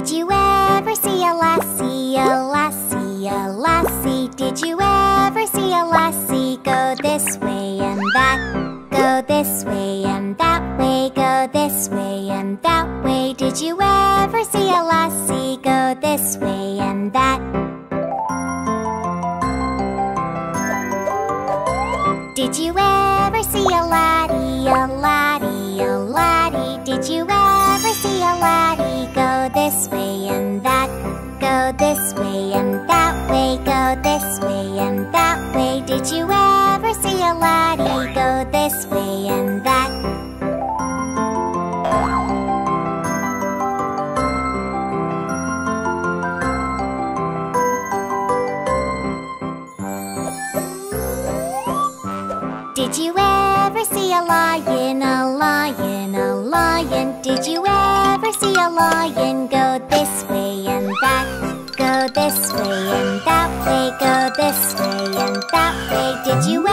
Did you ever see a lassie, a lassie, a lassie? Did you ever see a lassie go this way and that? Go this way and that way, go this way and that way. Did you ever see a lassie go this way and that? Did you ever see a laddie, a laddie, a laddie? Did you ever see a laddie? this way and that way, go this way and that way. Did you ever see a laddie go this way and that? Did you ever see a lion, a lion, a lion? Did you ever see a lion go this go this way and that way, go this way and that way. Did you